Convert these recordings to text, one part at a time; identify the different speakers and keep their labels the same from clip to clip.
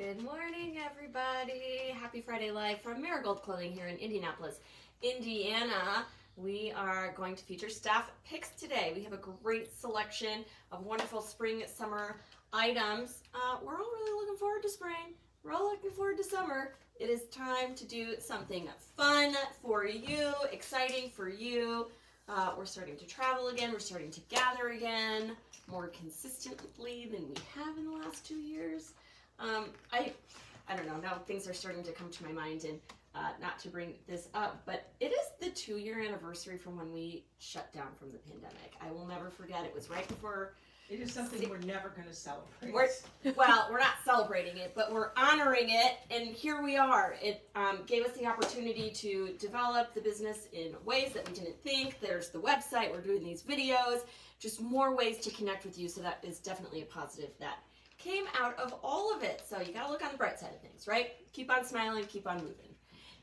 Speaker 1: Good morning, everybody. Happy Friday Live from Marigold Clothing here in Indianapolis, Indiana. We are going to feature staff picks today. We have a great selection of wonderful spring, summer items. Uh, we're all really looking forward to spring. We're all looking forward to summer. It is time to do something fun for you, exciting for you. Uh, we're starting to travel again. We're starting to gather again more consistently than we have in the last two years. Um, I, I don't know. Now things are starting to come to my mind, and uh, not to bring this up, but it is the two-year anniversary from when we shut down from the pandemic. I will never forget. It was right before.
Speaker 2: It is something we're never going to celebrate.
Speaker 1: We're, well, we're not celebrating it, but we're honoring it, and here we are. It um, gave us the opportunity to develop the business in ways that we didn't think. There's the website. We're doing these videos. Just more ways to connect with you. So that is definitely a positive that came out of all of it. So you got to look on the bright side of things, right? Keep on smiling, keep on moving.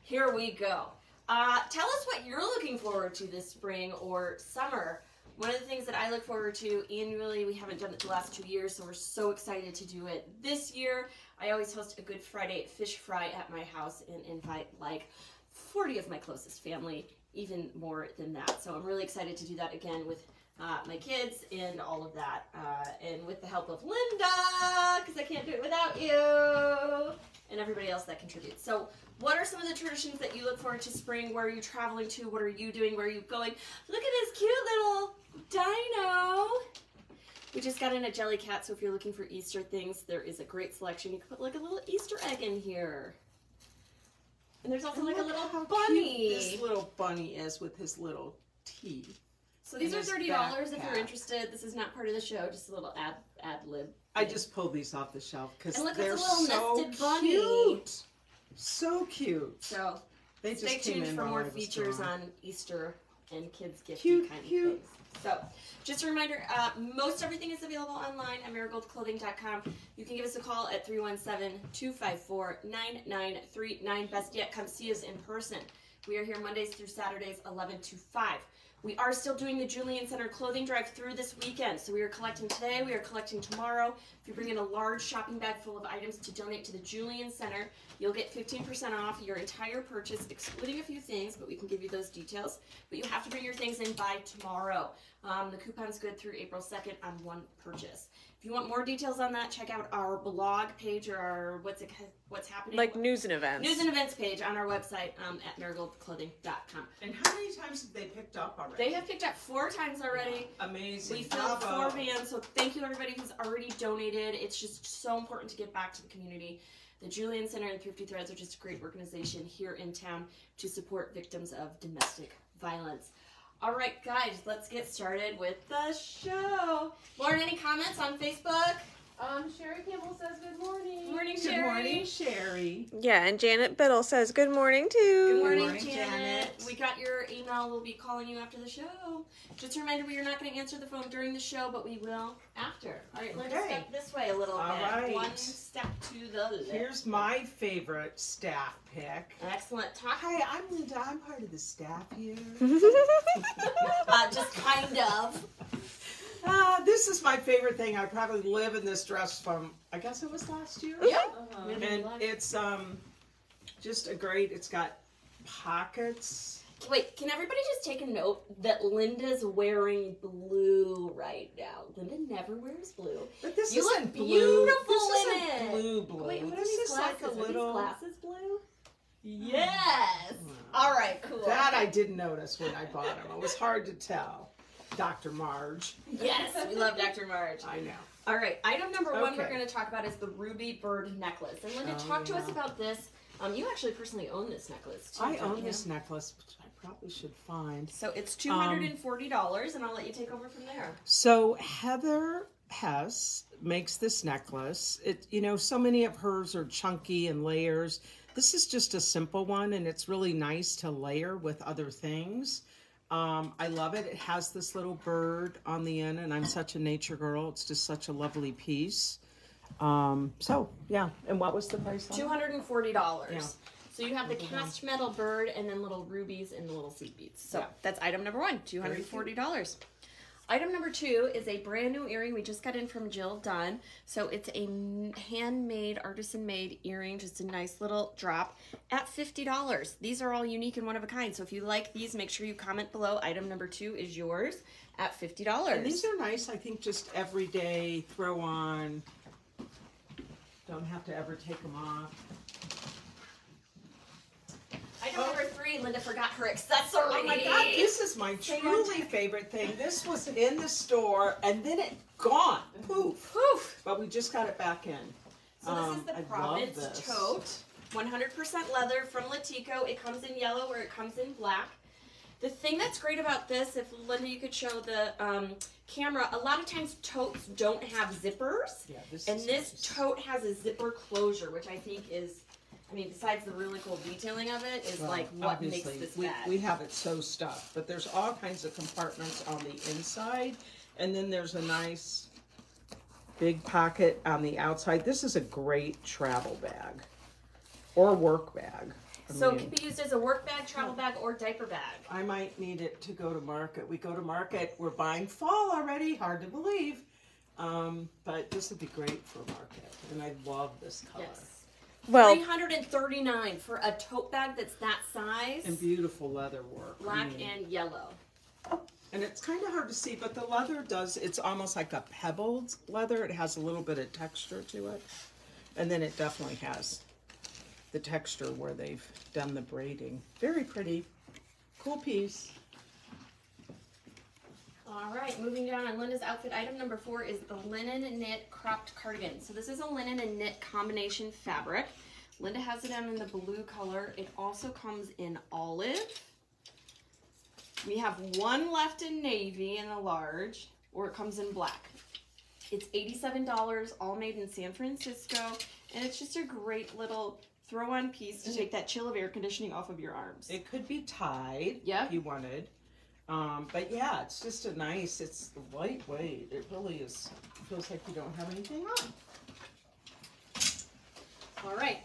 Speaker 1: Here we go. Uh, tell us what you're looking forward to this spring or summer. One of the things that I look forward to annually, we haven't done it the last two years, so we're so excited to do it this year. I always host a Good Friday fish fry at my house and invite like 40 of my closest family, even more than that. So I'm really excited to do that again with uh, my kids and all of that. Uh, and with the help of Linda, because I can't do it without you, and everybody else that contributes. So what are some of the traditions that you look forward to spring? Where are you traveling to? What are you doing? Where are you going? Look at this cute little dino. We just got in a Jellycat, so if you're looking for Easter things, there is a great selection. You can put like a little Easter egg in here. And there's also
Speaker 2: And
Speaker 1: like a little bunny.
Speaker 2: This little bunny is with his little teeth.
Speaker 1: So these are thirty dollars if you're interested. This is not part of the show, just a little ad ad lib.
Speaker 2: I just pulled these off the shelf because
Speaker 1: look,
Speaker 2: they're
Speaker 1: it's a little
Speaker 2: so
Speaker 1: nested bunny.
Speaker 2: cute. So cute.
Speaker 1: so
Speaker 2: They just
Speaker 1: stay
Speaker 2: came
Speaker 1: tuned
Speaker 2: in
Speaker 1: for more features
Speaker 2: gone.
Speaker 1: on Easter and kids gifty
Speaker 2: Cute,
Speaker 1: kind
Speaker 2: cute.
Speaker 1: of things. So just a reminder, uh, most everything is available online at marigoldclothing.com. You can give us a call at 317-254-9939. Best yet, come see us in person. We are here Mondays through Saturdays, 11 to 5. We are still doing the Julian Center clothing drive through this weekend. So we are collecting today, we are collecting tomorrow. If you bring in a large shopping bag full of items to donate to the Julian Center, you'll get 15% off your entire purchase, excluding a few things, but we can give you those details. But you have to bring your things in by tomorrow. Um, the coupon's good through April 2nd on one purchase. If you want more details on that, check out our blog page or our what's it what's happening
Speaker 3: Like news and events.
Speaker 1: news and events page on our website um, at marigoldclothing.com.
Speaker 2: And how many times have they picked up already?
Speaker 1: They have picked up four times already.
Speaker 2: Amazing.
Speaker 1: We filled
Speaker 2: Bravo.
Speaker 1: four vans, so thank you everybody who's already donated. It's just so important to give back to the community. The Julian Center and Thrifty Threads are just a great organization here in town to support victims of domestic violence. All right, guys, let's get started with the show. Lauren, any comments on Facebook?
Speaker 4: Um, Sherry Campbell says good morning.
Speaker 1: Good morning,
Speaker 2: Good
Speaker 1: Sherry.
Speaker 2: morning, Sherry.
Speaker 3: Yeah, and Janet Biddle says good morning too.
Speaker 1: Good morning,
Speaker 2: morning,
Speaker 1: Janet.
Speaker 2: Janet.
Speaker 1: We got your email. We'll be calling you after the show. Just a reminder, we are not going to answer the phone during the show, but we will after. All right, let's
Speaker 2: Okay.
Speaker 1: step this way a little
Speaker 2: All
Speaker 1: bit.
Speaker 2: right.
Speaker 1: One step to the left.
Speaker 2: Here's my favorite staff pick.
Speaker 1: Excellent. Talk.
Speaker 2: Hi, I'm Linda. I'm part of the staff here.
Speaker 1: Uh, just kind of.
Speaker 2: Uh, this is my favorite thing. I probably live in this dress from, I guess it was last year.
Speaker 1: Yeah.
Speaker 4: Uh-huh.
Speaker 2: And it's um, just a great, it's got pockets.
Speaker 1: Wait, can everybody just take a note that Linda's wearing blue right now? Linda never wears blue.
Speaker 2: But this
Speaker 1: You look
Speaker 2: isn't blue.
Speaker 1: beautiful
Speaker 2: this
Speaker 1: in
Speaker 2: isn't
Speaker 1: it.
Speaker 2: blue blue.
Speaker 1: Wait, what are
Speaker 2: this
Speaker 1: these
Speaker 2: is
Speaker 1: glasses?
Speaker 2: like a
Speaker 1: Are
Speaker 2: little.
Speaker 1: these glasses blue? Yes. All right, cool.
Speaker 2: That I didn't notice when I bought them. It was hard to tell. Dr. Marge.
Speaker 1: Yes, we love Dr. Marge.
Speaker 2: I know.
Speaker 1: All right, item number one we're going to talk about is the ruby bird necklace. And Linda,
Speaker 2: Oh,
Speaker 1: talk to us about this. Um, you actually personally own this necklace too.
Speaker 2: I own
Speaker 1: you?
Speaker 2: this necklace, which I probably should find.
Speaker 1: So it's two hundred and forty dollars, and I'll let you take over from there.
Speaker 2: So Heather Hess makes this necklace. It you know, so many of hers are chunky and layers. This is just a simple one and it's really nice to layer with other things. Um, I love it. It has this little bird on the end, and I'm such a nature girl. It's just such a lovely piece. Um, so, yeah. And what was the price
Speaker 1: $240.
Speaker 2: Yeah.
Speaker 1: So you have the cast metal bird and then little rubies and the little seed beads. So
Speaker 2: yeah.
Speaker 1: that's item number one, $240. Item number two is a brand new earring we just got in from Jill Dunn. So it's a handmade, artisan made earring, just a nice little drop at $50. These are all unique and one of a kind. So if you like these, make sure you comment below. Item number two is yours at $50.
Speaker 2: And these are nice, I think just everyday throw on. Don't have to ever take them off.
Speaker 1: Item number three, Linda forgot her accessory.
Speaker 2: Oh my god, this is my truly favorite thing. This was in the store and then it gone. Poof.
Speaker 1: Poof.
Speaker 2: But we just got it back in.
Speaker 1: So this
Speaker 2: Um,
Speaker 1: is the
Speaker 2: I
Speaker 1: Providence tote. 100% leather from Latico. It comes in yellow or it comes in black. The thing that's great about this, if Linda, you could show the um, camera, a lot of times totes don't have zippers.
Speaker 2: Yeah, this
Speaker 1: And
Speaker 2: is
Speaker 1: this
Speaker 2: nice.
Speaker 1: tote has a zipper closure, which I think is, I mean, besides the really cool detailing of it, is
Speaker 2: Well,
Speaker 1: like what makes
Speaker 2: obviously,
Speaker 1: this
Speaker 2: we,
Speaker 1: bag.
Speaker 2: we have it so stuffed, but there's all kinds of compartments on the inside, and then there's a nice big pocket on the outside. This is a great travel bag or work bag. I
Speaker 1: so it
Speaker 2: mean,
Speaker 1: can be used as a work bag, travel bag, or diaper bag.
Speaker 2: I might need it to go to market. We go to market. We're buying fall already. Hard to believe, um, but this would be great for market, and I love this color.
Speaker 1: Yes.
Speaker 3: Well,
Speaker 1: 339 for a tote bag that's that size.
Speaker 2: And beautiful leather work.
Speaker 1: Black
Speaker 2: mean-
Speaker 1: and yellow.
Speaker 2: And it's kind of hard to see, but the leather does, it's almost like a pebbled leather. It has a little bit of texture to it. And then it definitely has the texture where they've done the braiding. Very pretty. Cool piece.
Speaker 1: All right, moving down on Linda's outfit. Item number four is the linen knit cropped cardigan. So this is a linen and knit combination fabric. Linda has it in the blue color. It also comes in olive. We have one left in navy in the large, or it comes in black. It's $87, all made in San Francisco, and it's just a great little throw-on piece to take that chill of air conditioning off of your arms.
Speaker 2: It could be tied
Speaker 1: Yeah.
Speaker 2: if you wanted. Um, but yeah, it's just a nice, it's lightweight. It really is, feels like you don't have anything on.
Speaker 1: All right.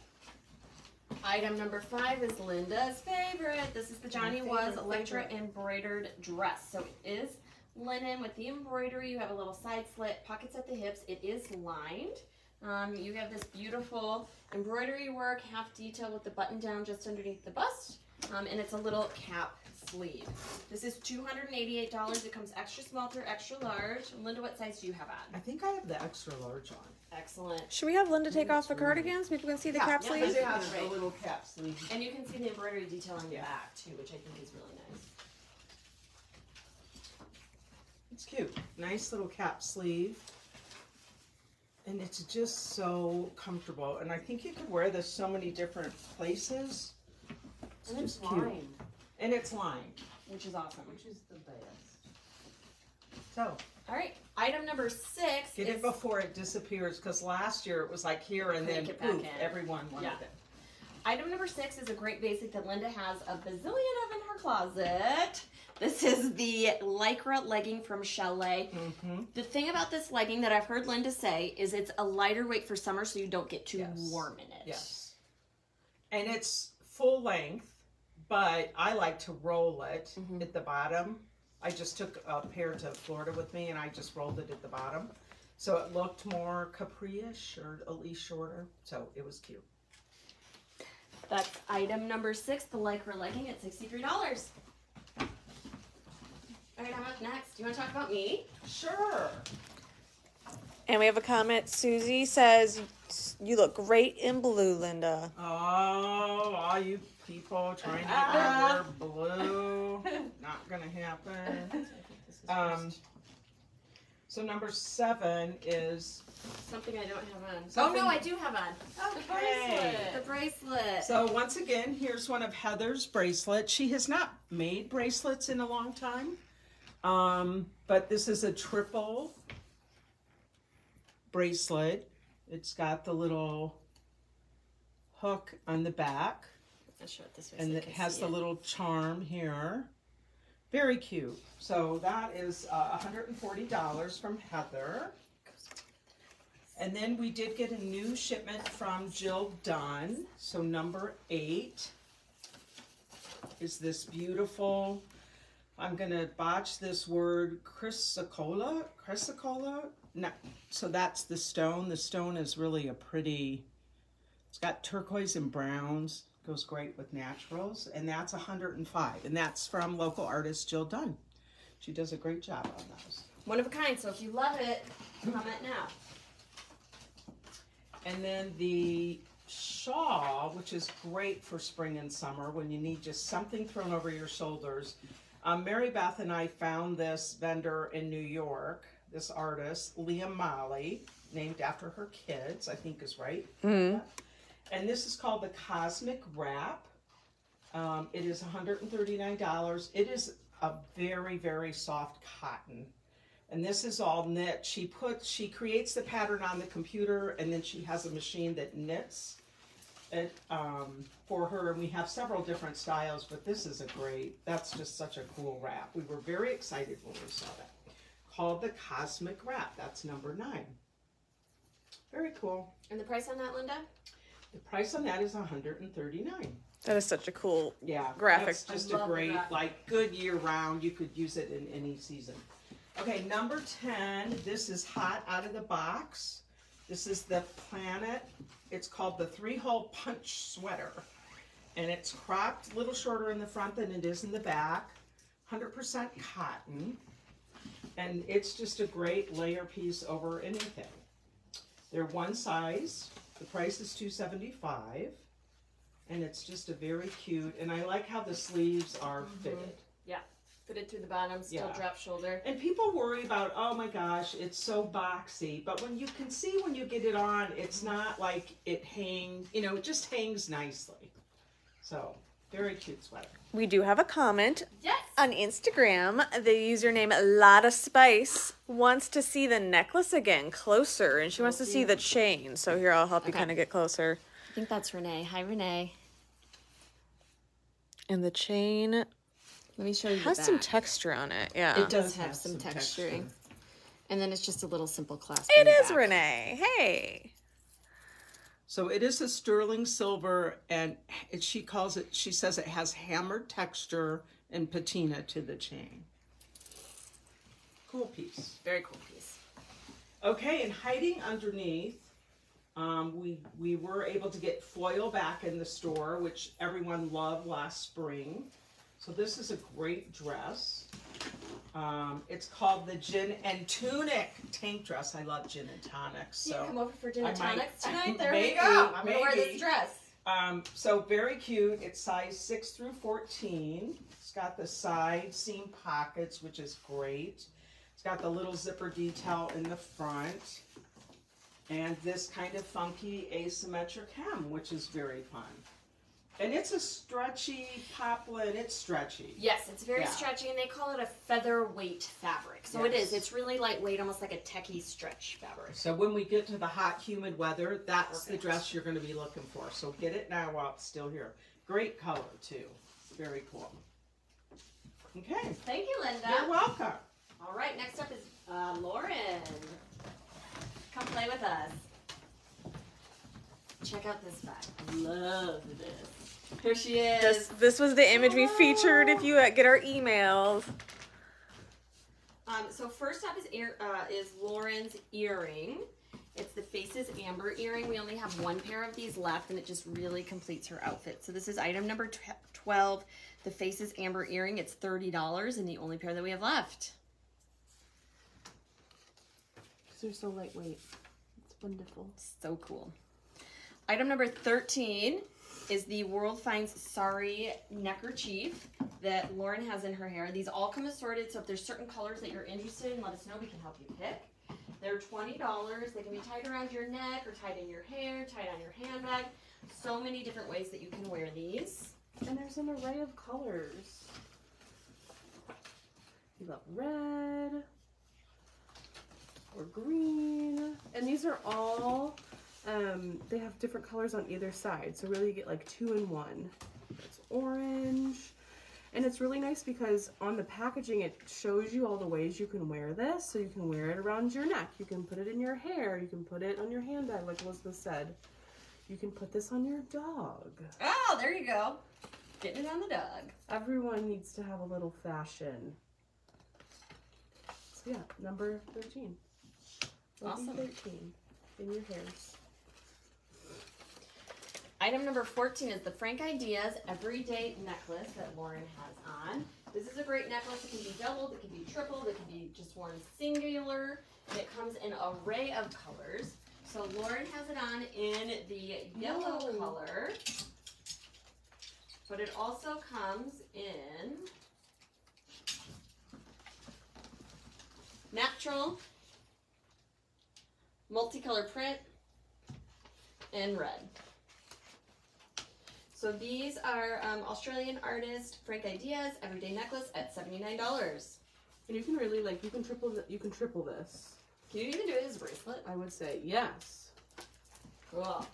Speaker 1: Item number five is Linda's favorite. This is the Johnny Was Electra
Speaker 2: favorite.
Speaker 1: embroidered dress. So it is linen with the embroidery. You have a little side slit, pockets at the hips. It is lined. Um, you have this beautiful embroidery work, half detail with the button down just underneath the bust. Um, and it's a little cap sleeve. This is $288. It comes extra small through extra large. Linda, what size do you have on?
Speaker 2: I think I have the extra large on.
Speaker 1: Excellent.
Speaker 3: should we have Linda take off the cardigans? Maybe we can see the
Speaker 2: Yeah,
Speaker 3: cap
Speaker 1: yeah,
Speaker 3: sleeve.
Speaker 1: those
Speaker 2: It
Speaker 1: are
Speaker 2: has a little cap sleeve.
Speaker 1: And you can see the embroidery detail on the
Speaker 2: Yeah.
Speaker 1: back too, which I think is really nice.
Speaker 2: It's cute. Nice little cap sleeve. And it's just so comfortable. And I think you could wear this so many different places. It's
Speaker 1: And it's
Speaker 2: just cute.
Speaker 1: lined,
Speaker 2: And it's lined,
Speaker 1: which is awesome.
Speaker 2: which is the best. So,
Speaker 1: All right, item number six
Speaker 2: get
Speaker 1: is
Speaker 2: it before it disappears because last year it was like here and then poof,
Speaker 1: in.
Speaker 2: everyone wanted
Speaker 1: Yeah.
Speaker 2: it.
Speaker 1: item number six is a great basic that Linda has a bazillion of in her closet. This is the lycra legging from Chalet.
Speaker 2: Mm-hmm.
Speaker 1: The thing about this legging that I've heard Linda say is it's a lighter weight for summer, so you don't get too
Speaker 2: Yes.
Speaker 1: warm in it.
Speaker 2: Yes. And it's full length, but I like to roll it
Speaker 1: Mhm.
Speaker 2: at the bottom. I just took a pair to Florida with me and I just rolled it at the bottom. So it looked more capri-ish or at least shorter. So it was cute.
Speaker 1: That's item number six, the lycra legging at sixty-three dollars. All right, how about next? Do you want to talk about me?
Speaker 2: Sure.
Speaker 3: And we have a comment. Susie says, "You look great in blue, Linda."
Speaker 2: Oh, all you people trying to wear blue. Not gonna happen. Um, so number seven is
Speaker 1: Something I don't have on.
Speaker 2: Something-
Speaker 1: Oh no, I do have on.
Speaker 2: Okay.
Speaker 1: The bracelet.
Speaker 2: So once again, here's one of Heather's bracelets. She has not made bracelets in a long time. Um, but this is a triple bracelet. It's got the little hook on the back
Speaker 1: I'll show it this way.
Speaker 2: and
Speaker 1: so
Speaker 2: it has the
Speaker 1: it.
Speaker 2: little charm here. Very cute. So that is uh, $140 from Heather. And then we did get a new shipment from Jill Dunn. So number eight is this beautiful I'm gonna botch this word chrysocolla. Chrysocolla? No. So that's the stone. The stone is really a pretty. It's got turquoise and browns. Goes great with naturals, and that's 105. And that's from local artist Jill Dunn. She does a great job on those.
Speaker 1: One of a kind. So if you love it, comment now.
Speaker 2: And then the shawl, which is great for spring and summer when you need just something thrown over your shoulders. Um, Mary Beth and I found this vendor in New York, this artist, Liam Molly, named after her kids, I think is right. And this is called the Cosmic Wrap. Um, it is $139. It is a very, very soft cotton. And this is all knit. She puts, she creates the pattern on the computer and then she has a machine that knits it um, for her. And we have several different styles, but this is a great, that's just such a cool wrap. We were very excited when we saw that. Called the Cosmic Wrap. That's number nine. Very cool.
Speaker 1: And the price on that, Linda?
Speaker 2: The price on that is 139.
Speaker 3: That is such a cool.
Speaker 2: Yeah,
Speaker 3: Graphic.
Speaker 2: That's just
Speaker 1: I
Speaker 2: a
Speaker 1: love the
Speaker 2: great,
Speaker 1: graphic.
Speaker 2: like, good year round. You could use it in any season. Okay, number ten. This is hot out of the box. This is the Planet. It's called the three hole punch sweater, and it's cropped a little shorter in the front than it is in the back. 100% cotton, and it's just a great layer piece over anything. They're one size. The price is 275 and it's just a very cute and i like how the sleeves are mm-hmm. fitted
Speaker 1: Yeah. Fitted through the bottom, still
Speaker 2: Yeah.
Speaker 1: drop shoulder.
Speaker 2: and people worry about oh my gosh it's so boxy but when you can see when you get it on it's mm-hmm. not like it hangs you know it just hangs nicely so very cute sweater
Speaker 3: We do have a comment
Speaker 1: Yes.
Speaker 3: on Instagram. The username Lotta Spice wants to see the necklace again closer, and she wants to see the chain. So here, I'll help you
Speaker 1: Okay.
Speaker 3: kind of get closer.
Speaker 1: I think that's Renee. Hi, Renee.
Speaker 3: And the chain
Speaker 1: Let me show you
Speaker 3: has
Speaker 1: the
Speaker 3: some texture on it. Yeah,
Speaker 1: It does
Speaker 2: does
Speaker 1: have,
Speaker 2: have
Speaker 1: some,
Speaker 2: some
Speaker 1: texturing.
Speaker 2: texture.
Speaker 1: And then it's just a little simple clasp.
Speaker 3: it
Speaker 1: in the
Speaker 3: is
Speaker 1: back.
Speaker 3: Renee. Hey,
Speaker 2: so it is a sterling silver and it, she calls it she says it has hammered texture and patina to the chain cool piece
Speaker 1: Very cool piece.
Speaker 2: Okay, and hiding underneath, um, we we were able to get foil back in the store, which everyone loved last spring. So this is a great dress. Um, it's called the Gin and Tunic tank dress. I love gin and tonics.
Speaker 1: You
Speaker 2: So
Speaker 1: come over for gin and
Speaker 2: might-
Speaker 1: tonics tonight. There
Speaker 2: maybe,
Speaker 1: we go. I'm gonna wear this dress.
Speaker 2: um, so very cute. It's size six through fourteen. It's got the side seam pockets, which is great. It's got the little zipper detail in the front, and this kind of funky asymmetric hem, which is very fun. And it's a stretchy poplin. It's stretchy.
Speaker 1: Yes, it's very
Speaker 2: Yeah.
Speaker 1: stretchy, and they call it a featherweight fabric. So it
Speaker 2: Yes.
Speaker 1: is. It's really lightweight, almost like a techie stretch fabric.
Speaker 2: So when we get to the hot, humid weather, that's the dress you're going to be looking for. So get it now while it's still here. Great color too. Very cool. Okay.
Speaker 1: Thank you, Linda.
Speaker 2: You're welcome.
Speaker 1: All right, next up is uh, Lauren. Come play with us. Check out this bag. Love this. Here she is.
Speaker 3: this this was the image we featured. If you uh, get our emails,
Speaker 1: Um, so first up is ear, uh, is Lauren's earring. It's the Faces Amber earring. We only have one pair of these left, and it just really completes her outfit. So this is item number twelve, the Faces Amber earring. It's thirty dollars, and the only pair that we have left.
Speaker 4: They're so lightweight. It's wonderful.
Speaker 1: So cool. Item number 13 is the World Finds Sari neckerchief that Lauren has in her hair. These all come assorted, so if there's certain colors that you're interested in, let us know. We can help you pick. They're $20. They can be tied around your neck or tied in your hair, tied on your handbag. So many different ways that you can wear these.
Speaker 4: And there's an array of colors. You got red or green. And these are all, um, they have different colors on either side. So really you get like two in one. It's orange. And it's really nice because on the packaging it shows you all the ways you can wear this. So you can wear it around your neck. You can put it in your hair. You can put it on your handbag like Elizabeth said. You can put this on your dog.
Speaker 1: Oh, there you go. Getting it on the dog.
Speaker 4: Everyone needs to have a little fashion. So yeah, number 13.
Speaker 1: Awesome.
Speaker 4: 13 in your hairs.
Speaker 1: Item number 14 is the Frank Ideas Everyday Necklace that Lauren has on. This is a great necklace. It can be doubled, it can be tripled, it can be just worn singular. And it comes in an array of colors. So Lauren has it on in the yellow
Speaker 4: Whoa.
Speaker 1: color. But it also comes in natural, multicolor print, and red. So these are um, Australian artist Frank Ideas Everyday Necklace at $79.
Speaker 4: And you can really like you can triple th- you can triple this.
Speaker 1: Can you even do it as a bracelet?
Speaker 4: I would say yes.
Speaker 1: Cool.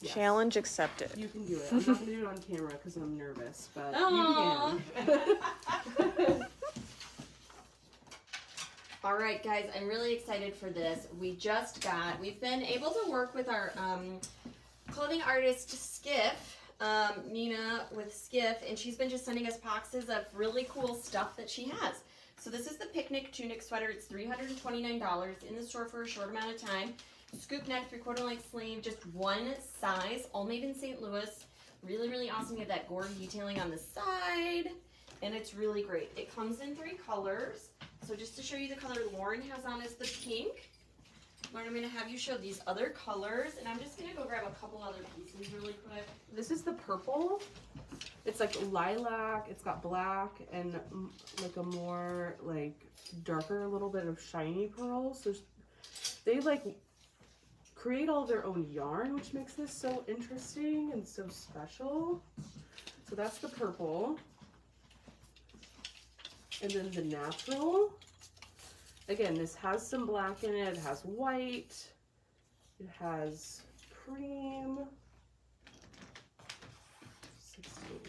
Speaker 4: Yes.
Speaker 3: Challenge accepted.
Speaker 4: You can do it. I'm not gonna do it on camera because I'm nervous, but
Speaker 1: Aw.
Speaker 4: you can.
Speaker 1: All right, guys, I'm really excited for this. We just got, we've been able to work with our um, clothing artist Skif, um, Nina with Skif, and she's been just sending us boxes of really cool stuff that she has. So this is the picnic tunic sweater. It's $329 in the store for a short amount of time. Scoop neck, three quarter length sleeve, just one size, all made in St. Louis. Really, really awesome. You have that gore detailing on the side, and it's really great. It comes in three colors. So just to show you the color Lauren has on is the pink. Lauren, I'm gonna have you show these other colors, and I'm just gonna go grab a couple other pieces really quick.
Speaker 4: This is the purple. It's like lilac. It's got black and like a more like darker, a little bit of shiny pearls. So they like create all their own yarn, which makes this so interesting and so special. So that's the purple. And then the natural. Again, this has some black in it. It has white. It has cream. 16.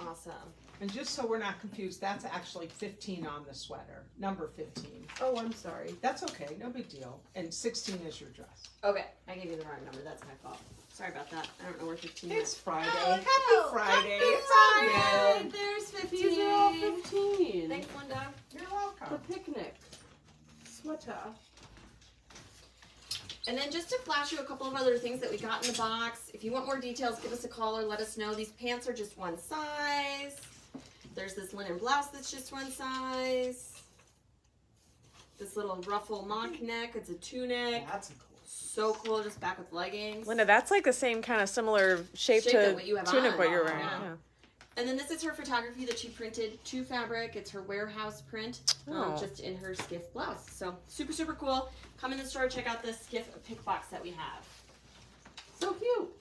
Speaker 1: Awesome.
Speaker 2: And just so we're not confused, that's actually 15 on the sweater, number 15.
Speaker 4: Oh, I'm sorry.
Speaker 2: That's okay, no big deal. And 16 is your dress.
Speaker 1: Okay, I gave you the wrong number. That's my fault. Sorry about that. I don't know where 15 is.
Speaker 2: It's
Speaker 1: is.
Speaker 2: Friday.
Speaker 1: Oh,
Speaker 2: Happy
Speaker 1: no.
Speaker 2: Friday.
Speaker 1: Happy
Speaker 2: it's all
Speaker 1: Friday. There's 15.
Speaker 4: These are all 15.
Speaker 1: Thanks, Linda.
Speaker 2: You're welcome.
Speaker 4: The picnic sweater.
Speaker 1: And then just to flash you a couple of other things that we got in the box. If you want more details, give us a call or let us know. These pants are just one size. There's this linen blouse that's just one size. This little ruffle mock hmm. neck. It's a tunic.
Speaker 2: That's a cool.
Speaker 1: So cool, just back with leggings.
Speaker 3: Linda, that's like the same kind of similar shape,
Speaker 1: Shape
Speaker 3: to
Speaker 1: that what
Speaker 3: tunic
Speaker 1: on.
Speaker 3: what you're wearing.
Speaker 1: Yeah.
Speaker 3: Yeah.
Speaker 1: And then this is her photography that she printed to fabric. It's her warehouse print, um,
Speaker 3: Oh.
Speaker 1: just in her Skif blouse. So super, super cool. Come in the store, check out this Skif pick box that we have.
Speaker 4: So cute.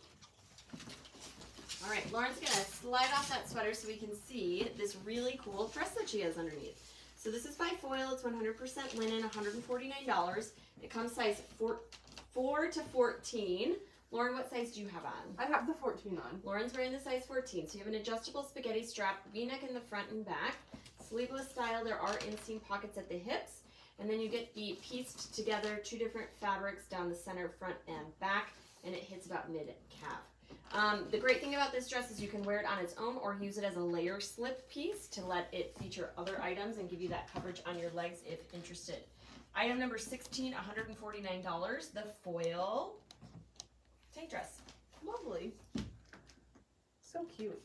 Speaker 1: All right, Lauren's gonna slide off that sweater so we can see this really cool dress that she has underneath. So this is by Foil. It's 100% linen, $149. It comes size four, 4 to 14. Lauren, what size do you have on?
Speaker 4: I have the 14 on.
Speaker 1: Lauren's wearing the size 14. So you have an adjustable spaghetti strap, v-neck in the front and back. Sleeveless style, there are inseam pockets at the hips. And then you get the pieced together two different fabrics down the center, front and back, and it hits about mid-calf. Um, the great thing about this dress is you can wear it on its own or use it as a layer slip piece to let it feature other items and give you that coverage on your legs if interested. Item number 16, $149, the foil tank dress.
Speaker 4: Lovely. So cute.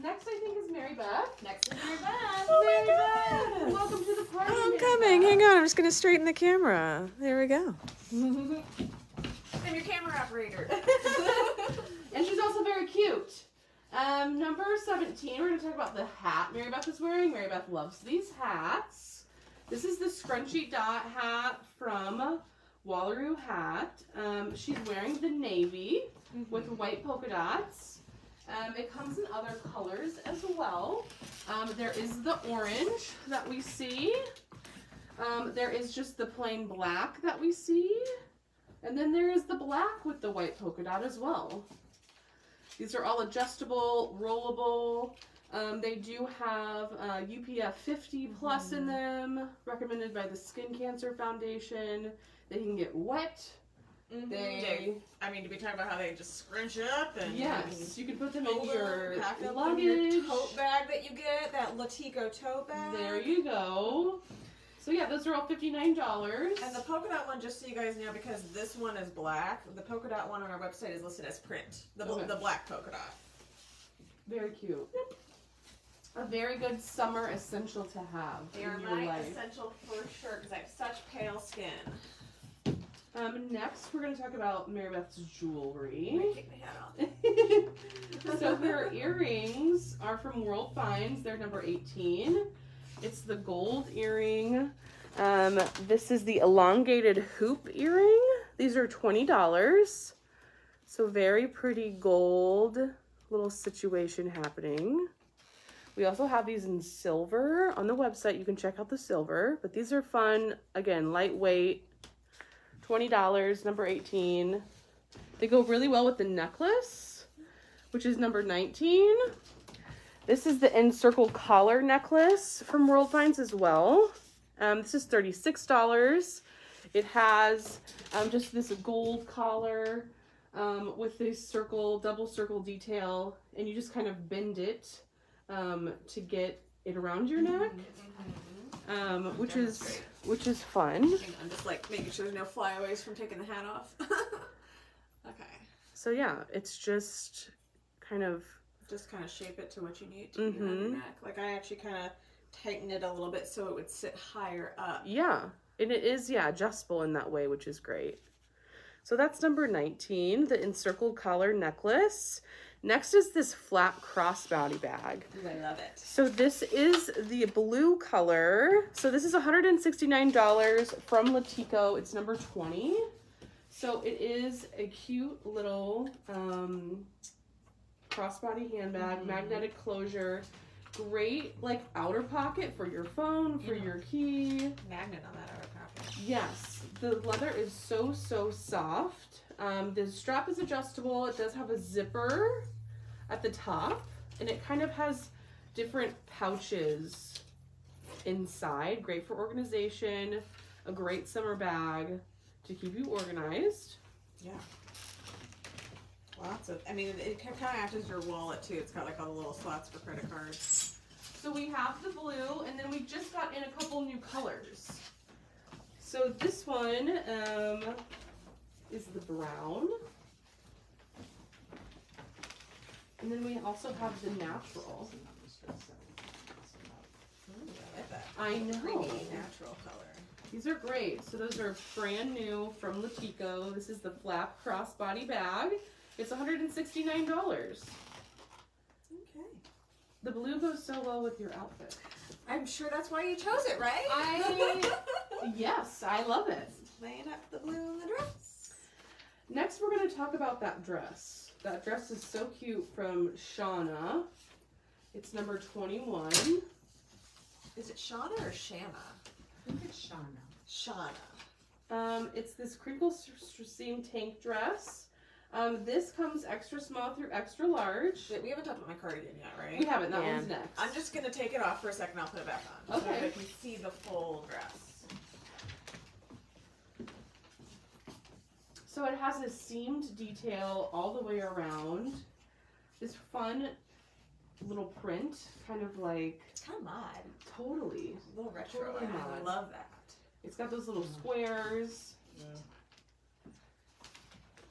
Speaker 4: Next, I think is Mary Beth.
Speaker 1: Next is your bag.
Speaker 4: Mary Beth, welcome to the party.
Speaker 3: Oh, I'm
Speaker 4: Mary
Speaker 3: coming.
Speaker 4: Beth.
Speaker 3: Hang on. I'm just going to straighten the camera. There we go.
Speaker 1: I'm your camera operator.
Speaker 4: and she's also very cute. Um, number 17, we're going to talk about the hat Mary Beth is wearing. Mary Beth loves these hats. This is the scrunchy dot hat from Wallaroo Hat. Um, she's wearing the navy with white polka dots. Um, it comes in other colors as well. Um, there is the orange that we see. Um, there is just the plain black that we see. And then there is the black with the white polka dot as well. These are all adjustable, rollable. Um, they do have uh, UPF 50 plus in them, recommended by the Skin Cancer Foundation. They can get wet mm-hmm. They
Speaker 5: I mean, do we talk about how they just scrunch up and
Speaker 4: yes, you can put them in
Speaker 5: Over,
Speaker 4: your
Speaker 5: pack up in your tote bag that you get, that Latico tote bag.
Speaker 4: There you go. So yeah, those are all fifty nine dollars.
Speaker 5: And the polka dot one, just so you guys know, because this one is black, the polka dot one on our website is listed as print. The,
Speaker 4: Okay.
Speaker 5: the black polka dot.
Speaker 4: Very cute. A very good summer essential to have
Speaker 5: They are
Speaker 4: your
Speaker 5: my
Speaker 4: life.
Speaker 5: essential for sure because I have such pale skin.
Speaker 4: Um, next, we're going to talk about Mary Beth's jewelry.
Speaker 5: Take my hat off.
Speaker 4: so her earrings are from World Finds. They're number 18. It's the gold earring. Um, this is the elongated hoop earring. These are $20. So very pretty gold little situation happening. We also have these in silver on the website. You can check out the silver, but these are fun. Again, lightweight. $20, number 18. They go really well with the necklace, which is number 19. This is the encircle collar necklace from World Finds as well. Um, this is $36. It has um, just this gold collar um, with this circle, double circle detail, and you just kind of bend it um, to get it around your neck, um, which is which is fun.
Speaker 5: On, just like making sure there's no flyaways from taking the hat off. okay.
Speaker 4: So yeah, it's just kind of
Speaker 5: Just kind of shape it to what you need to be on your
Speaker 4: Mhm.
Speaker 5: neck. Like I actually kind of tighten it a little bit so it would sit higher up.
Speaker 4: Yeah, and it is, yeah, adjustable in that way, which is great. So that's number 19, the encircled collar necklace. Next is this flat crossbody bag.
Speaker 5: Ooh, I love it.
Speaker 4: So this is the blue color. So this is $169 from Latico. It's number 20. So it is a cute little um, crossbody handbag, magnetic closure. Great like outer pocket for your phone, for your key.
Speaker 5: Magnet on that outer pocket.
Speaker 4: Yes, the leather is so so soft. Um, the strap is adjustable. It does have a zipper at the top, and it kind of has different pouches inside. Great for organization. A great summer bag to keep you organized.
Speaker 5: Yeah. Lots of. I mean, it, kind of acts as your wallet too. It's got like all the little slots for credit cards.
Speaker 4: So we have the blue, and then we just got in a couple new colors. So this one um, is the brown. And then we also have the natural.
Speaker 5: I
Speaker 4: know.
Speaker 5: Creamy natural color.
Speaker 4: These are great. So those are brand new from Latico. This is the flap crossbody bag. It's $169.
Speaker 5: Okay.
Speaker 4: The blue goes so well with your outfit.
Speaker 5: I'm sure that's why you chose it, right?
Speaker 4: I- Yes, I love it.
Speaker 5: Laying up the blue in the dress.
Speaker 4: Next, we're going to talk about that dress. That dress is so cute from Shauna. It's number 21.
Speaker 5: Is it Shauna or Shanna?
Speaker 6: I think it's Shauna.
Speaker 5: Shauna.
Speaker 4: Um, it's this crinkle s- s- seam tank dress. Um, this comes extra small through extra large.
Speaker 5: Wait, we haven't talked about my cardigan yet, right?
Speaker 4: We haven't. That
Speaker 3: Yeah.
Speaker 4: one's next.
Speaker 5: I'm just gonna take it off for a second. I'll put it back on.
Speaker 4: Okay.
Speaker 5: that I can see the full dress.
Speaker 4: So it has a seamed detail all the way around. This fun little print, kind of like
Speaker 5: It's kind of mod.
Speaker 4: totally.
Speaker 5: A little retro.
Speaker 4: Totally
Speaker 5: I love that.
Speaker 4: It's got those little squares.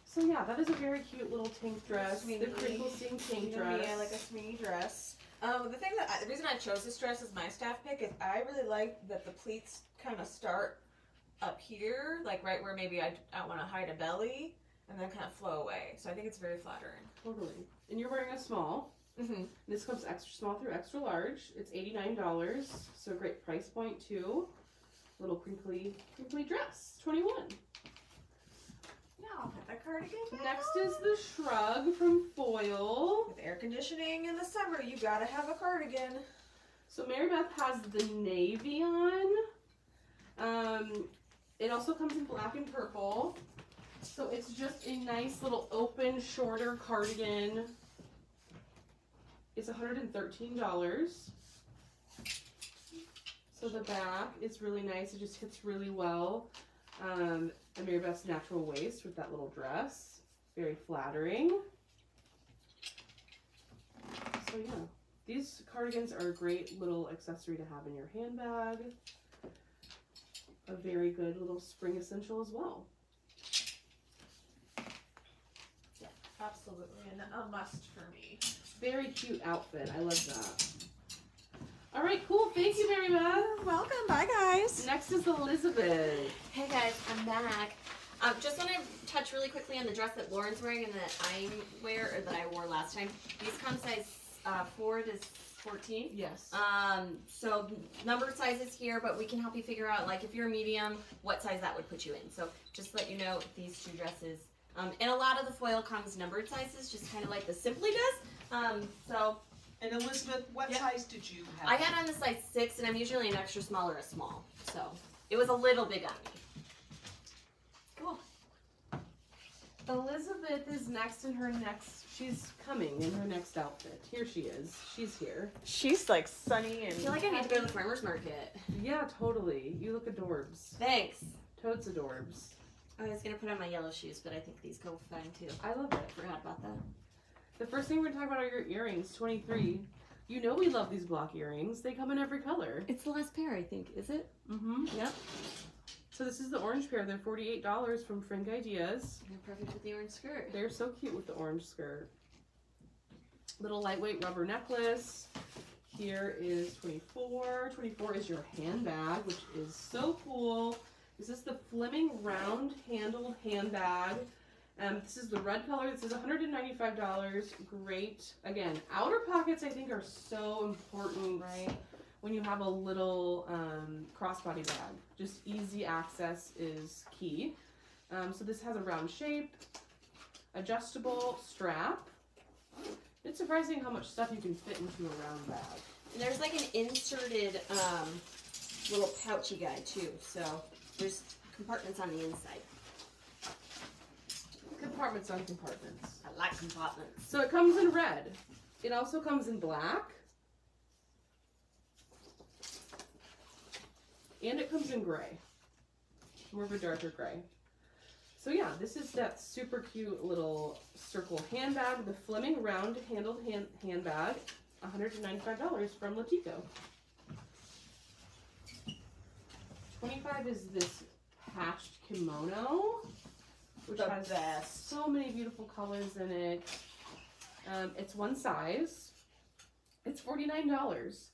Speaker 4: So yeah, that is a very cute little tank dress. The crinkle seam tank
Speaker 5: You know me,
Speaker 4: dress.
Speaker 5: I like a swingy dress. Um, the thing that I, the reason I chose this dress as my staff pick is I really like that the pleats kind of start up here, like right where maybe I, I want to hide a belly, and then kind of flow away. So I think it's very flattering.
Speaker 4: Totally. And you're wearing a small.
Speaker 5: Mm-hmm.
Speaker 4: This comes extra small through extra large. It's $89, so great price point too. Little crinkly, crinkly dress, 21.
Speaker 5: Yeah, I'll put that cardigan.
Speaker 4: Next
Speaker 5: on.
Speaker 4: is the shrug from Foil.
Speaker 5: with air conditioning in the summer, you gotta have a cardigan.
Speaker 4: So Mary Beth has the navy on. Um, it also comes in black and purple. So it's just a nice little open, shorter cardigan. It's $113. So the back is really nice. It just hits really well. Um, Beth's natural waist with that little dress. Very flattering. So yeah, these cardigans are a great little accessory to have in your handbag. A very good little spring essential as well.
Speaker 5: Yeah, absolutely, and a must for me.
Speaker 4: Very cute outfit. I love that. All right, cool. Thank you, Mary Beth.
Speaker 3: Welcome. Bye, guys.
Speaker 4: Next is Elizabeth.
Speaker 1: Hey guys, I'm back. Um, just want to touch really quickly on the dress that Lauren's wearing and that I'm wear or that I wore last time. These come size uh, four to fourteen.
Speaker 4: Yes.
Speaker 1: Um, so number sizes here, but we can help you figure out like if you're a medium, what size that would put you in. So just let you know these two dresses. Um, and a lot of the foil comes numbered sizes, just kind of like the Simply does. Um, so
Speaker 6: And Elizabeth, what
Speaker 1: Yep.
Speaker 6: size did you have?
Speaker 1: I had on the size six, and I'm usually an extra small or a small. So it was a little big on me. Cool.
Speaker 4: Elizabeth is next in her next. She's coming in her next outfit. Here she is. She's here.
Speaker 3: She's like sunny and.
Speaker 1: I
Speaker 3: and
Speaker 1: feel like I need to go to the farmer's market.
Speaker 4: Yeah, totally. You look adorbs.
Speaker 1: Thanks.
Speaker 4: Toads adorbs.
Speaker 1: I was gonna put on my yellow shoes, but I think these go fine too.
Speaker 4: I love it.
Speaker 1: I Forgot about that.
Speaker 4: The first thing we're gonna talk about are your earrings. Twenty three. You know we love these block earrings. They come in every color.
Speaker 1: It's the last pair, I think. Is it?
Speaker 4: Mm-hmm.
Speaker 1: Yep.
Speaker 4: So this is the orange pair. They're forty eight dollars from Frank Ideas.
Speaker 1: They're perfect with the orange skirt.
Speaker 4: They're so cute with the orange skirt. Little lightweight rubber necklace. Here is 24. 24 is your handbag, which is so cool. This is the Fleming round handled handbag. Um, this is the red color. This is $195. Great. Again, outer pockets I think are so important
Speaker 1: Right.
Speaker 4: When you have a little um, crossbody bag. Just easy access is key. Um, so this has a round shape, adjustable strap. It's surprising how much stuff you can fit into a round bag.
Speaker 1: And there's like an inserted um, little pouchy guy too. So there's compartments on the inside.
Speaker 4: Compartments on compartments.
Speaker 1: I like compartments.
Speaker 4: So it comes in red. It also comes in black. And it comes in gray. More of a darker gray. So yeah, this is that super cute little circle handbag, the Fleming round handled hand, handbag, $195 from Latico. 25 is this patched kimono, which
Speaker 1: The
Speaker 4: has
Speaker 1: best.
Speaker 4: so many beautiful colors in it. Um, it's one size. It's $49.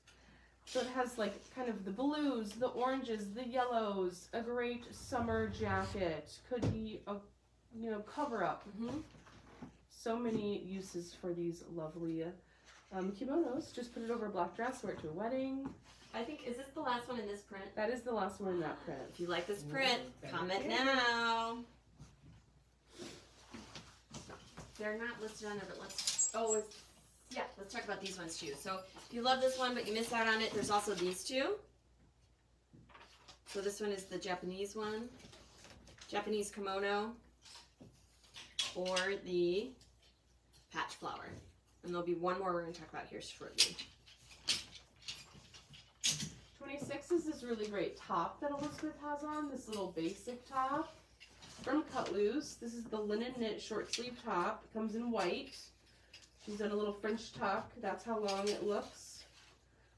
Speaker 4: So it has like kind of the blues, the oranges, the yellows, a great summer jacket, could be a you know cover up.
Speaker 1: Mm-hmm.
Speaker 4: So many uses for these lovely um, kimonos. Just put it over a black dress, wear it to a wedding.
Speaker 1: I think is this the last one in this print?
Speaker 4: That is the last one in that print.
Speaker 1: If you like this print,
Speaker 6: Thank
Speaker 1: comment
Speaker 6: you.
Speaker 1: now. They're not listed on there, but let's. Oh, it's, yeah. Let's talk about these ones too. So if you love this one, but you miss out on it, there's also these two. So this one is the Japanese one, Japanese kimono, or the patch flower. And there'll be one more we're going to talk about here shortly.
Speaker 4: 26 is this really great top that Elizabeth has on, this little basic top from Cut Loose. This is the linen knit short sleeve top. It comes in white. She's done a little French tuck. That's how long it looks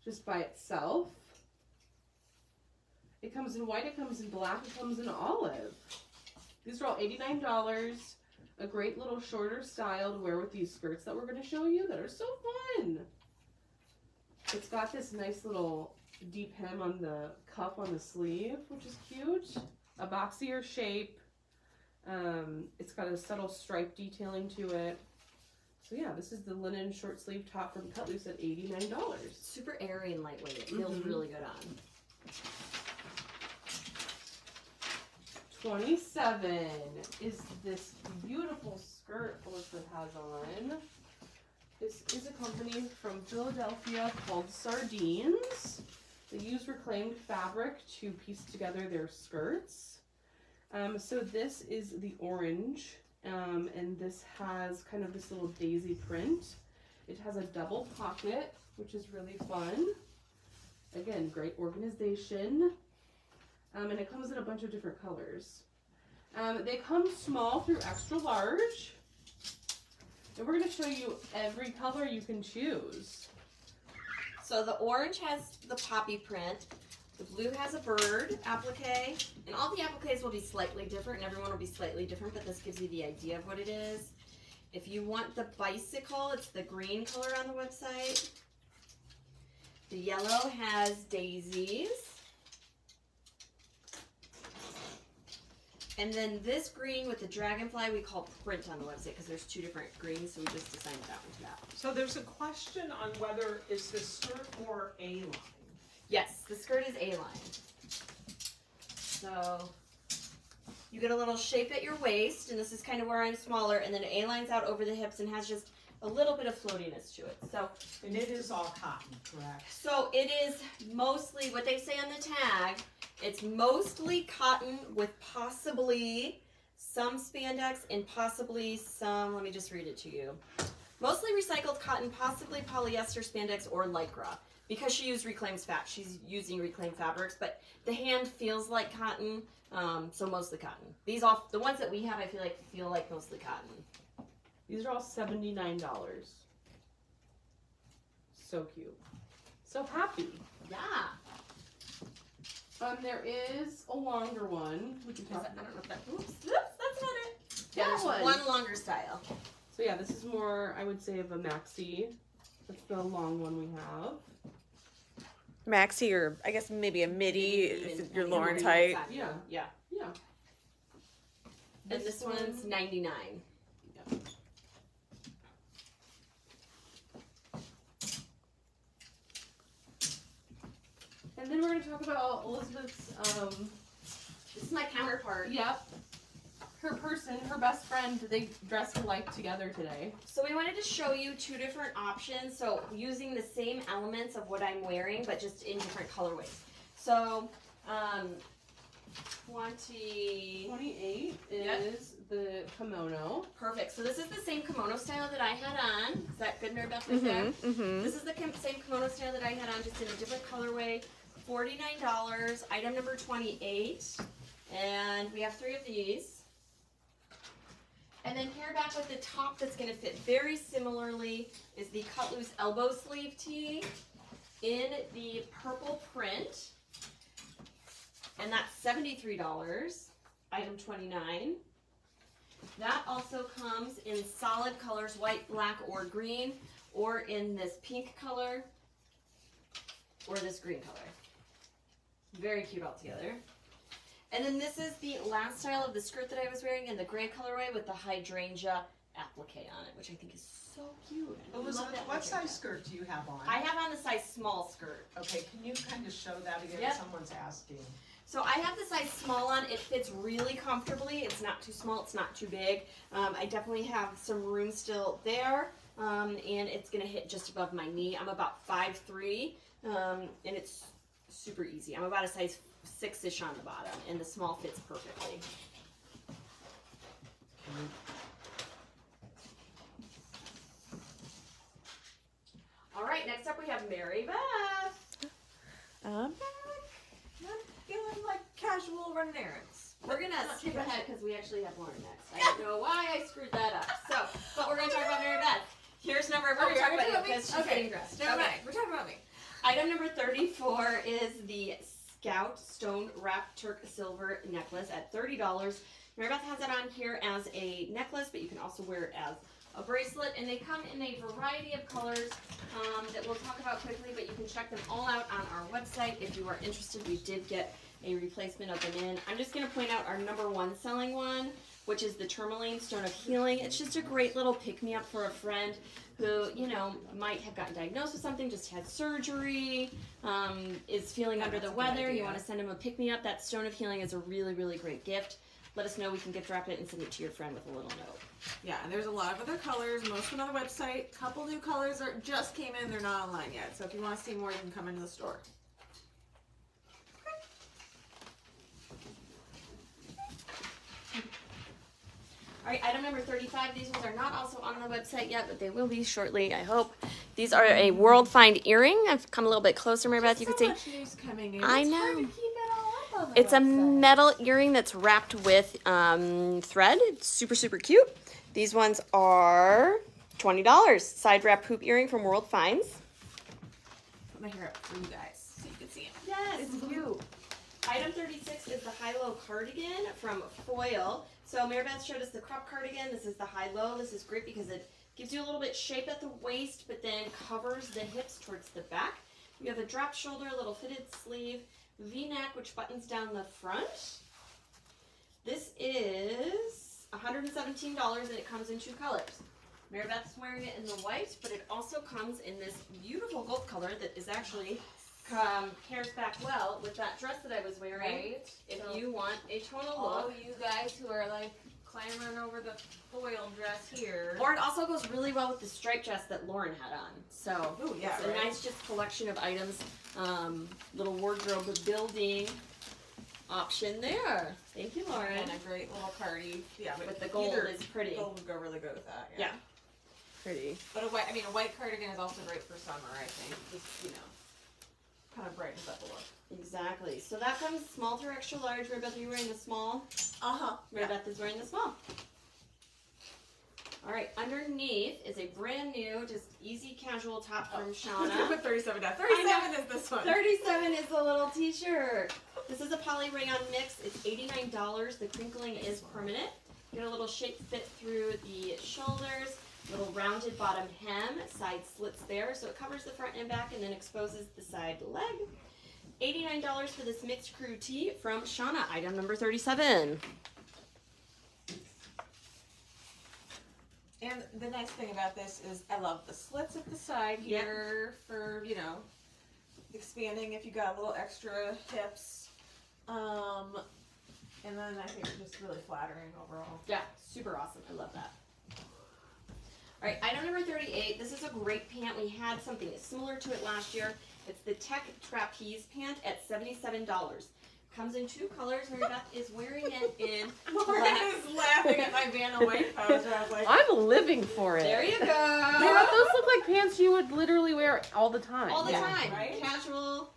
Speaker 4: just by itself. It comes in white, it comes in black, it comes in olive. These are all $89. A great little shorter style to wear with these skirts that we're going to show you that are so fun. It's got this nice little deep hem on the cuff on the sleeve, which is cute. A boxier shape. Um, it's got a subtle stripe detailing to it. So yeah, this is the linen short sleeve top from Cut Loose at $89.
Speaker 1: Super airy and lightweight. It feels
Speaker 4: Mhm.
Speaker 1: really good on.
Speaker 4: 27 is this beautiful skirt Elizabeth has on. This is a company from Philadelphia called Sardines. They use reclaimed fabric to piece together their skirts. Um, so this is the orange, um, and this has kind of this little daisy print. It has a double pocket, which is really fun. Again, great organization. Um, and it comes in a bunch of different colors. Um, they come small through extra large. And we're going to show you every color you can choose.
Speaker 1: So the orange has the poppy print. The blue has a bird applique. And all the appliques will be slightly different and everyone will be slightly different, but this gives you the idea of what it is. If you want the bicycle, it's the green color on the website. The yellow has daisies. And then this green with the dragonfly we call print on the website because there's two different greens, so we just assigned that one to that.
Speaker 6: So there's a question on whether is this skirt or a line.
Speaker 1: Yes, the skirt is A-line. So you get a little shape at your waist, and this is kind of where I'm smaller, and then it A-line's out over the hips and has just a little bit of floatiness to it. So,
Speaker 6: And it is all cotton, correct?
Speaker 1: so it is mostly what they say on the tag. It's mostly cotton with possibly some spandex and possibly some. Let me just read it to you. Mostly recycled cotton, possibly polyester, spandex, or lycra. Because she used reclaimed fat, she's using reclaimed fabrics, but the hand feels like cotton, um, so mostly cotton. These all, the ones that we have, I feel like feel like mostly cotton.
Speaker 4: These are all $79. So cute. So happy.
Speaker 1: Yeah.
Speaker 4: Um, there is a longer one. Can
Speaker 1: Is that- I don't know if that. Oops, oops, that's not it.
Speaker 4: That one.
Speaker 1: one longer style.
Speaker 4: So yeah, this is more, I would say, of a maxi. That's the long one we have.
Speaker 3: Maxi or I guess maybe a midi
Speaker 1: Even
Speaker 3: if you're
Speaker 1: depending on
Speaker 3: lower
Speaker 1: where
Speaker 3: and
Speaker 1: you
Speaker 3: tight.
Speaker 1: decide.
Speaker 4: Yeah.
Speaker 1: Yeah.
Speaker 4: Yeah.
Speaker 1: And this one's 99.
Speaker 4: And then we're gonna talk about Elizabeth's. Um,
Speaker 1: This is my counterpart.
Speaker 4: yep. Her person, her best friend. They dressed alike together today.
Speaker 1: So we wanted to show you two different options. So using the same elements of what I'm wearing, but just in different colorways. So, um, 20,
Speaker 4: Twenty-eight is
Speaker 1: Yep.
Speaker 4: the kimono.
Speaker 1: perfect. So this is the same kimono style that I had on. Is that good, Mary Beth, right there?
Speaker 3: Mm-hmm. Mm-hmm.
Speaker 1: This is the kim- same kimono style that I had on, just in a different colorway. Forty-nine dollars. Item number twenty-eight, and we have three of these. Back with the top that's going to fit very similarly is the cut loose elbow sleeve tee in the purple print, and that's seventy-three dollars. Item twenty-nine. That also comes in solid colors, white, black, or green or in this pink color or this green color. Very cute altogether. And then this is the last style of the skirt that I was wearing in the gray colorway with the hydrangea applique on it, which I think is so cute.
Speaker 6: Elizabeth, what size skirt do you have on?
Speaker 1: I have on the size small skirt.
Speaker 6: Okay, can you kind of show that again?
Speaker 1: Yep.
Speaker 6: Someone's asking.
Speaker 1: So I have the size small on. It fits really comfortably. It's not too small. It's not too big. Um, I definitely have some room still there. Um, and it's going to hit just above my knee. I'm about 5'3", um, and it's super easy. I'm about a size six-ish on the bottom, and the small fits perfectly. All right, next up we have Mary Beth.
Speaker 3: Um,
Speaker 5: I'm feeling like casual running errands.
Speaker 1: We're gonna skip ahead because we actually have Lauren next. I don't know why I screwed that up. So, but we're gonna talk about Mary Beth. Here's number. We're
Speaker 5: Oh,
Speaker 1: gonna talk about
Speaker 5: talking
Speaker 1: you
Speaker 5: about me?
Speaker 1: because she's
Speaker 5: Okay.
Speaker 1: getting dressed. Never
Speaker 5: Okay,
Speaker 1: mind.
Speaker 5: we're talking about me.
Speaker 1: Item number 34 is the Scout Stone Wrapped Turk Silver Necklace at $30. Mary Beth has it on here as a necklace, but you can also wear it as a bracelet. And they come in a variety of colors um, that we'll talk about quickly, but you can check them all out on our website if you are interested. We did get a replacement of them in. I'm just going to point out our number one selling one, which is the Tourmaline Stone of Healing. It's just a great little pick me up for a friend who, you know, might have gotten diagnosed with something, just had surgery, um, is feeling
Speaker 5: Yeah,
Speaker 1: under the weather. You want to send him a pick me up. That Stone of Healing is a really, really great gift. Let us know. We can gift wrap it and send it to your friend with a little note.
Speaker 5: Yeah, and there's a lot of other colors. Most of them on the website. Couple new colors are just came in. They're not online yet. So if you want to see more, you can come into the store.
Speaker 1: All right, item number 35. These ones are not also on the website yet, but they will be shortly, I hope. These are a World Find earring. I've come a little bit closer, Mary Beth. You
Speaker 5: so
Speaker 1: can see.
Speaker 5: much news coming in.
Speaker 1: I know.
Speaker 5: to keep it all up
Speaker 1: It's a metal earring that's wrapped with um, thread. It's super, super cute. These ones are $20. Side wrap hoop earring from World Finds.
Speaker 5: Put my hair up for you guys so you can see it.
Speaker 1: Yes.
Speaker 4: It's cute.
Speaker 1: Item 36 is the high-low cardigan from Foil. So Maribeth showed us the crop cardigan. This is the high-low. This is great because it gives you a little bit shape at the waist, but then covers the hips towards the back. You have a drop shoulder, a little fitted sleeve, V-neck, which buttons down the front. This is $117 and it comes in two colors. Maribeth's wearing it in the white, but it also comes in this beautiful gold color that is actually um, pairs back well with that dress that I was wearing.
Speaker 5: Right?
Speaker 1: If
Speaker 5: So
Speaker 1: you want a tonal
Speaker 5: all
Speaker 1: look.
Speaker 5: you guys who are like clamoring over the foil dress here.
Speaker 1: Or it also goes really well with the striped dress that Lauren had on. So
Speaker 5: Ooh, yeah,
Speaker 1: it's a nice just collection of items, um, little wardrobe building option there. Thank you, Lauren.
Speaker 5: and a great little cardi. Yeah, but
Speaker 1: But the gold
Speaker 5: either
Speaker 1: is pretty.
Speaker 5: Gold would go really good with that.
Speaker 1: Yeah.
Speaker 4: Pretty.
Speaker 5: But a white, I mean, a white cardigan is also great for summer. I think, just you know, kind of brightens up a look.
Speaker 1: Exactly. So that comes small through extra large. Maribeth, are you wearing the small?
Speaker 5: Uh huh.
Speaker 1: Maribeth is wearing the small. All right, underneath is a brand new, just easy casual top from
Speaker 5: I
Speaker 1: Shauna.
Speaker 5: 37 down. 37 is this one.
Speaker 1: 37 is the little t-shirt. This is a poly rayon mix. It's $89. The crinkling is permanent. You get a little shape fit through the shoulders, little rounded bottom hem, side slits there, so it covers the front and back and then exposes the side leg. $89 for this mixed crew tee from Shauna, item number 37.
Speaker 5: And the nice thing about this is I love the slits at the side
Speaker 1: Yep.
Speaker 5: here for, you know, expanding if you got a little extra hips. Um, and then I think it's just really flattering overall.
Speaker 1: Yeah, super awesome. I love that. All right, item number 38. This is a great pant. We had something similar to it last year. It's the Tech Trapeze pant at $77. Comes in two colors. Mary Beth is wearing it in
Speaker 5: Lauren
Speaker 1: black.
Speaker 5: is laughing at my Vanna White pose. I was like,
Speaker 4: I'm living for it.
Speaker 1: There you
Speaker 4: Sarah,
Speaker 1: go.
Speaker 4: those look like pants you would literally wear all the time.
Speaker 1: All the
Speaker 5: Yeah,
Speaker 1: time.
Speaker 5: right?
Speaker 1: Casual,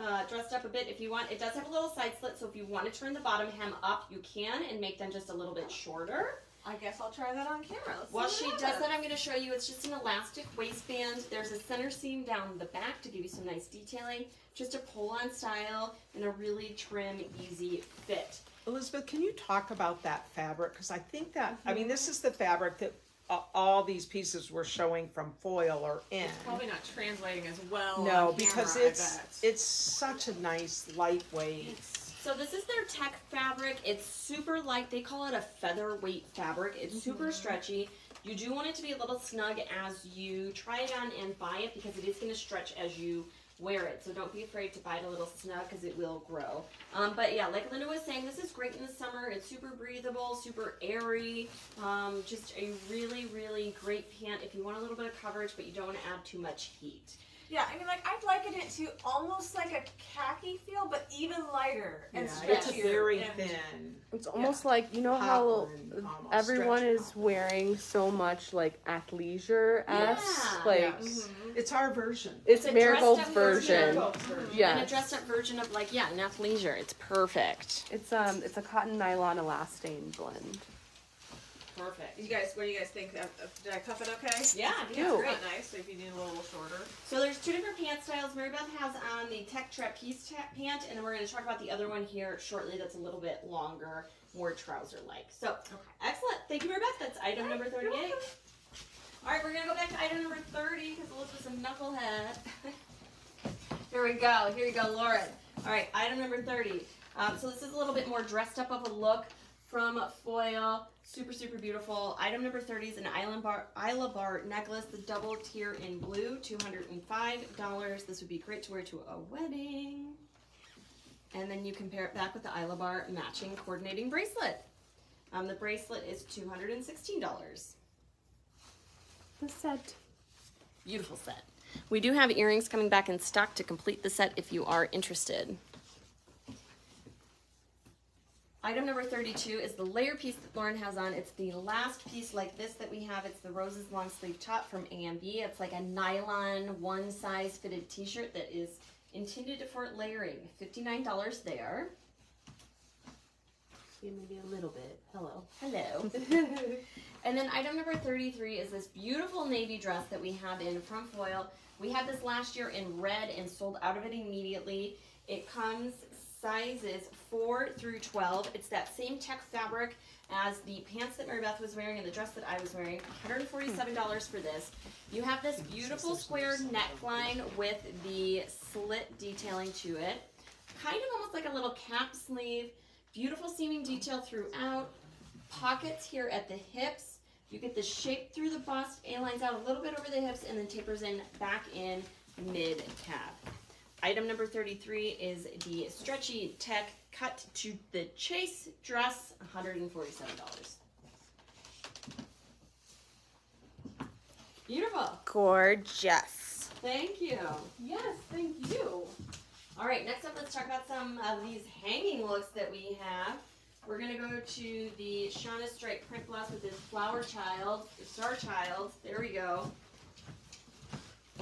Speaker 1: uh, dressed up a bit if you want. It does have a little side slit, so if you want to turn the bottom hem up, you can and make them just a little bit shorter.
Speaker 5: I guess I'll try that on camera. Let's
Speaker 1: While she does that, I'm going to show you. It's just an elastic waistband. There's a center seam down the back to give you some nice detailing. Just a pull-on style and a really trim, easy fit.
Speaker 2: Elizabeth, can you talk about that fabric? Because I think that, I
Speaker 1: Mm-hmm.
Speaker 2: mean, this is the fabric that uh, all these pieces we're showing from foil or in.
Speaker 5: It's probably not translating as well.
Speaker 2: No,
Speaker 5: on
Speaker 2: because
Speaker 5: camera,
Speaker 2: it's it's such a nice lightweight.
Speaker 1: So this is their tech fabric. It's super light. They call it a featherweight fabric. It's super stretchy. You do want it to be a little snug as you try it on and buy it because it is going to stretch as you wear it. So don't be afraid to buy it a little snug because it will grow. Um, but yeah, like Linda was saying, this is great in the summer. It's super breathable, super airy. Um, just a really, really great pant if you want a little bit of coverage, but you don't want to add too much heat.
Speaker 5: Yeah, I mean, like I'd liken it to almost like a khaki feel, but even lighter and
Speaker 2: Yeah, it's very
Speaker 5: and-
Speaker 2: thin.
Speaker 4: It's almost like you know how
Speaker 2: Popcorn,
Speaker 4: everyone
Speaker 2: stretch
Speaker 4: is wearing so much like athleisure esque,
Speaker 1: Yeah.
Speaker 4: like
Speaker 2: Yes. It's our version.
Speaker 4: it's
Speaker 1: a
Speaker 4: Marigold's
Speaker 1: dressed up version.
Speaker 4: version.
Speaker 1: And a
Speaker 4: Yes,
Speaker 1: dressed up version of like, yeah, an athleisure. It's perfect.
Speaker 4: it's um it's a cotton nylon elastane blend.
Speaker 1: Perfect.
Speaker 5: You guys, what do you guys think? Uh, uh, Did I cuff it okay?
Speaker 1: Yeah, yeah, great.
Speaker 5: Not nice. If you need a little shorter.
Speaker 1: So there's two different pant styles. Mary Beth has on the Tech Trapeze pant, and then we're going to talk about the other one here shortly. That's a little bit longer, more trouser-like. So excellent. Thank you, Mary Beth. That's item number 38. All right, we're going to go back to item number 30 because Elizabeth's a knucklehead. here we go. Here you go, Lauren. All right, item number 30. Um, so this is a little bit more dressed up of a look from Foil. Super, super beautiful. Item number 30 is an Island Bar, Isla Bar necklace, the double tier in blue, $205. This would be great to wear to a wedding. And then you can pair it back with the Isla Bar matching coordinating bracelet. Um, the bracelet is $216.
Speaker 4: The set.
Speaker 1: Beautiful set. We do have earrings coming back in stock to complete the set if you are interested. Item number 32 is the layer piece that Lauren has on. It's the last piece like this that we have. It's the Roses long sleeve top from AMB. It's like a nylon one size fitted t-shirt that is intended for layering. $59 there.
Speaker 4: Yeah, maybe a little bit. Hello.
Speaker 1: Hello. And then item number 33 is this beautiful navy dress that we have in from foil. We had this last year in red and sold out of it immediately. It comes sizes 4 through 12. It's that same tech fabric as the pants that Mary Beth was wearing and the dress that I was wearing. $147 for this. You have this beautiful square neckline with the slit detailing to it. Kind of almost like a little cap sleeve. Beautiful seaming detail throughout pockets here at the hips. You get the shape through the bust, A-lines out a little bit over the hips, and then tapers in back in mid-calf. Item number 33 is the stretchy tech cut to the chase dress, $147. Beautiful.
Speaker 3: Gorgeous.
Speaker 1: Thank you.
Speaker 4: yes, thank you.
Speaker 1: All right, next up, let's talk about some of these hanging looks that we have. We're gonna go to the Shauna Stripe print blouse with this flower child, the star child. There we go.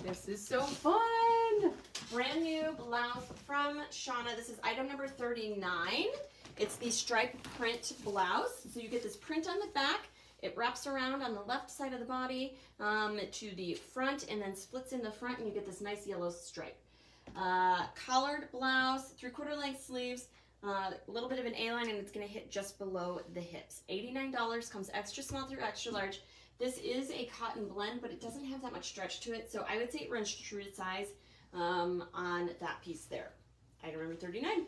Speaker 4: This is so fun.
Speaker 1: Brand new blouse from Shauna. This is item number 39. It's the stripe print blouse. So you get this print on the back. It wraps around on the left side of the body um, to the front and then splits in the front and you get this nice yellow stripe. Uh, collared blouse, three quarter length sleeves, uh, a little bit of an A-line and it's going to hit just below the hips. $89 comes extra small through extra large. This is a cotton blend, but it doesn't have that much stretch to it, so I would say it runs true to size um, on that piece there. Item number 39.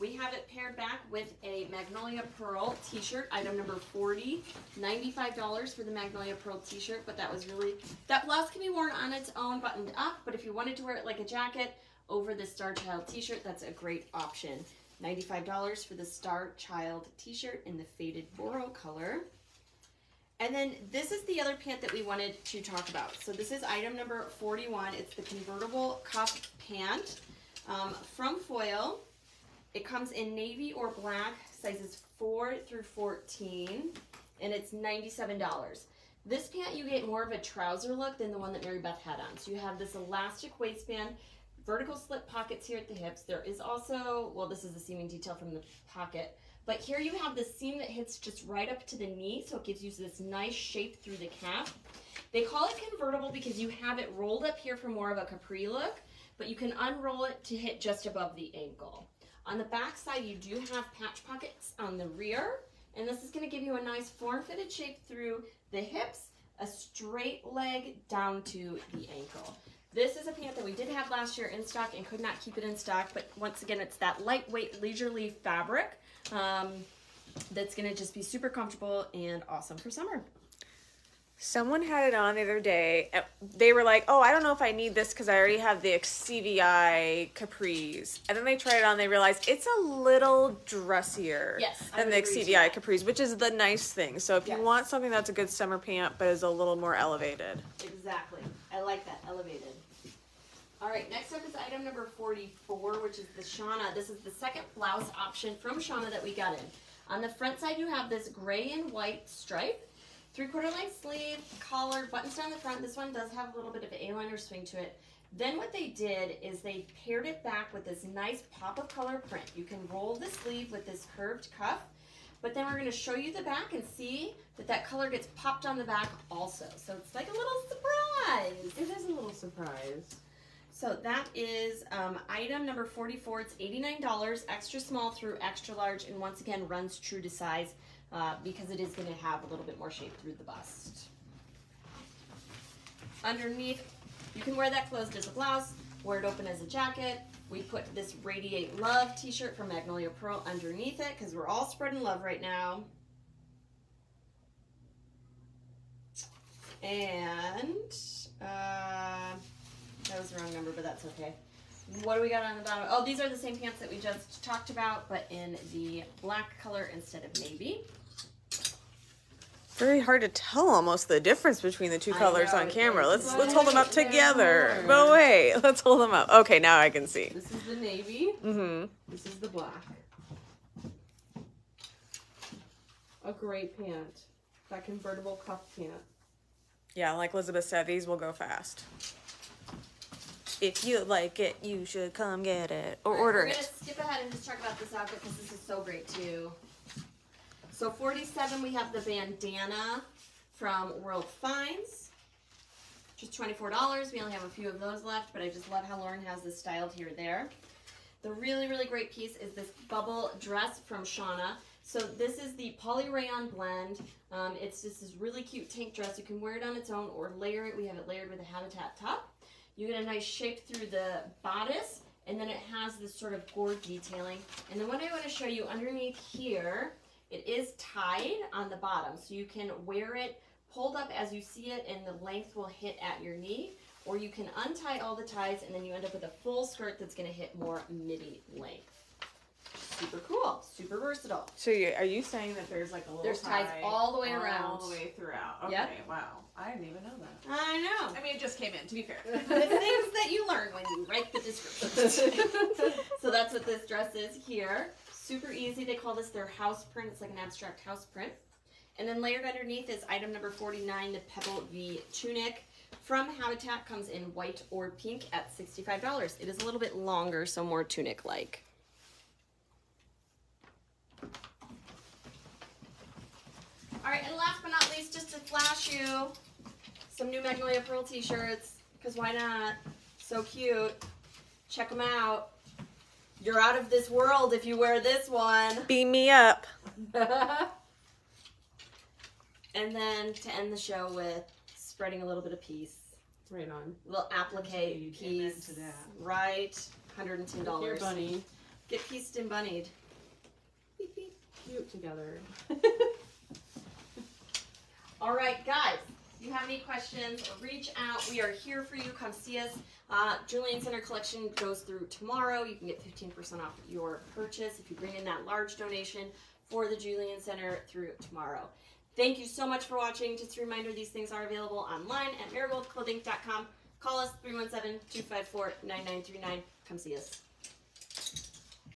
Speaker 1: We have it paired back with a Magnolia Pearl t-shirt, item number 40. $95 for the Magnolia Pearl t-shirt, but that was really, that blouse can be worn on its own, buttoned up, but if you wanted to wear it like a jacket over the Star Child t-shirt, that's a great option. $95 for the Star Child t-shirt in the faded Boro color. And then this is the other pant that we wanted to talk about. So this is item number 41. It's the convertible cuff pant um, from Foil. It comes in navy or black, sizes 4 through 14, and it's $97. This pant, you get more of a trouser look than the one that Mary Beth had on. So you have this elastic waistband, vertical slip pockets here at the hips. There is also, well, this is the seaming detail from the pocket, but here you have the seam that hits just right up to the knee, so it gives you this nice shape through the calf. They call it convertible because you have it rolled up here for more of a capri look, but you can unroll it to hit just above the ankle. On the back side, you do have patch pockets on the rear, and this is gonna give you a nice form-fitted shape through the hips, a straight leg down to the ankle. This is a pant that we did have last year in stock and could not keep it in stock, but once again, it's that lightweight leisurely fabric um, that's gonna just be super comfortable and awesome for summer.
Speaker 3: Someone had it on the other day. They were like, "Oh, I don't know if I need this because I already have the CVI capris." And then they tried it on. They realized it's a little dressier
Speaker 1: Yes,
Speaker 3: than the CVI capris, which is the nice thing. So if
Speaker 1: Yes.
Speaker 3: you want something that's a good summer pant but is a little more elevated,
Speaker 1: Exactly. I like that, elevated. All right, next up is item number 44, which is the Shauna. This is the second blouse option from Shauna that we got in. On the front side, you have this gray and white stripe, three quarter length sleeve, collar, buttons down the front. This one does have a little bit of A-liner swing to it. Then what they did is they paired it back with this nice pop of color print. You can roll the sleeve with this curved cuff, but then we're going to show you the back and see that that color gets popped on the back also. So it's like a little surprise.
Speaker 4: It is a little surprise.
Speaker 1: So that is um, item number 44. It's $89, extra small through extra large, and once again runs true to size uh, because it is going to have a little bit more shape through the bust. Underneath, you can wear that closed as a blouse, wear it open as a jacket. We put this Radiate Love t-shirt from Magnolia Pearl underneath it because we're all spreading love right now. And uh, that was the wrong number, but that's okay. What do we got on the bottom? Oh, these are the same pants that we just talked about, but in the black color instead of navy.
Speaker 3: Very hard to tell almost the difference between the two colors
Speaker 1: know,
Speaker 3: on camera. Let's let's hold them up together.
Speaker 1: more.
Speaker 3: But wait, let's hold them up. Okay, now I can see.
Speaker 4: This is the navy.
Speaker 3: Mm-hmm.
Speaker 4: This is the black. A great pant. That convertible cuff pant.
Speaker 3: Yeah, like Elizabeth said, these will go fast. If you like it, you should come get it or
Speaker 1: Alright,
Speaker 3: order
Speaker 1: We're
Speaker 3: it.
Speaker 1: gonna skip ahead and just talk about this outfit because this is so great too. So 47, we have the bandana from World Finds. Just $24. We only have a few of those left, but I just love how Lauren has this styled here there. The really, really great piece is this bubble dress from Shauna. So this is the poly rayon blend. Um, it's just this really cute tank dress. You can wear it on its own or layer it. We have it layered with a habitat top. You get a nice shape through the bodice, and then it has this sort of gourd detailing. And then what I want to show you underneath here, it is tied on the bottom, so you can wear it pulled up as you see it, and the length will hit at your knee. Or you can untie all the ties, and then you end up with a full skirt that's going to hit more midi length. Super cool, super versatile.
Speaker 3: So you, are you saying that there's like a little
Speaker 1: There's ties
Speaker 3: tie
Speaker 1: all the way around.
Speaker 3: all the way throughout? Okay,
Speaker 1: Yep.
Speaker 3: wow. I didn't even know that.
Speaker 1: I know.
Speaker 3: I mean, it just came in. To be fair.
Speaker 1: the things that you learn when you write the description. so that's what this dress is here. Super easy. They call this their house print. It's like an abstract house print. And then layered underneath is item number 49, the Pebble V tunic. From Habitat comes in white or pink at $65. It is a little bit longer, so more tunic-like. All right, and last but not least, just to flash you, some new Magnolia Pearl t-shirts, because why not? So cute. Check them out. You're out of this world if you wear this one.
Speaker 3: Beam me up.
Speaker 1: and then to end the show with spreading a little bit of peace.
Speaker 4: Right on.
Speaker 1: A little applique
Speaker 4: You came into
Speaker 1: piece.
Speaker 4: that.
Speaker 1: Right. $110.
Speaker 4: Here, bunny.
Speaker 1: Get pieced and bunnied. Beep, beep.
Speaker 4: Cute together.
Speaker 1: All right, guys. If you have any questions, reach out. We are here for you. Come see us. Uh, Julian Center collection goes through tomorrow. You can get 15% off your purchase if you bring in that large donation for the Julian Center through tomorrow. Thank you so much for watching. Just a reminder, these things are available online at marigoldclothing.com. Call us 317-254-9939. Come see us.